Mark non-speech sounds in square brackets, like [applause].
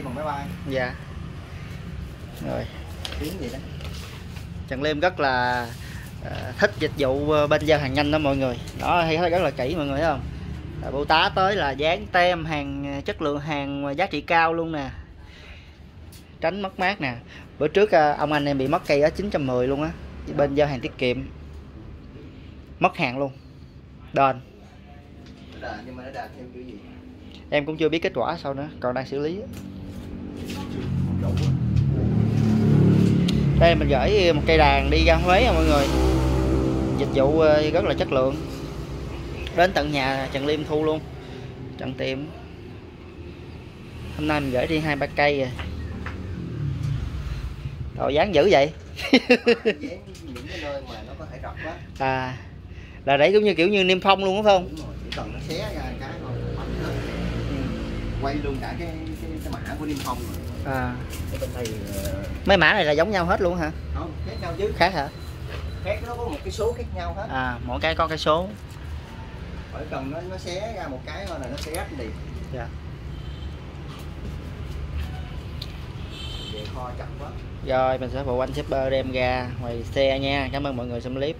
đi bằng máy bay. Dạ. Rồi. Tiếng gì đó? Trần Liêm rất là ờ, thích dịch vụ ờ, bên giao hàng nhanh đó mọi người. Đó hay rất là kỹ mọi người thấy không? À, bưu tá tới là dán tem hàng ờ, chất lượng hàng giá trị cao luôn nè. Tránh mất mát nè. Bữa trước ờ, ông anh em bị mất cây ở 910 luôn á. Bên giao hàng tiết kiệm. Mất hàng luôn. Đền. Em cũng chưa biết kết quả sao nữa. Còn đang xử lý á. không đủ á đây mình gửi một cây đàn đi ra Huế nha mọi người. Dịch vụ ờ, rất là chất lượng. Đến tận nhà Trần Liêm thu luôn. Trần tiệm hôm nay mình gửi đi hai ba cây à. rồi tàu dáng dữ vậy. [laughs] À là đấy cũng như kiểu như niêm phong luôn đúng không? Đúng rồi, chỉ cần nó xé ra cái quay luôn cả cái cái, cái mã của niêm phong rồi. À. Ở bên đây ờ, mấy mã này là giống nhau hết luôn hả? Không khác nhau chứ. Khác hả? khác nó có một cái số khác nhau hết. À mỗi cái có cái số. Bởi cần nó nó xé ra một cái thôi là nó sẽ rách liền. Dạ. Về kho chặt quá. Rồi mình sẽ phụ anh shipper đem ra ngoài xe nha. Cảm ơn mọi người xem clip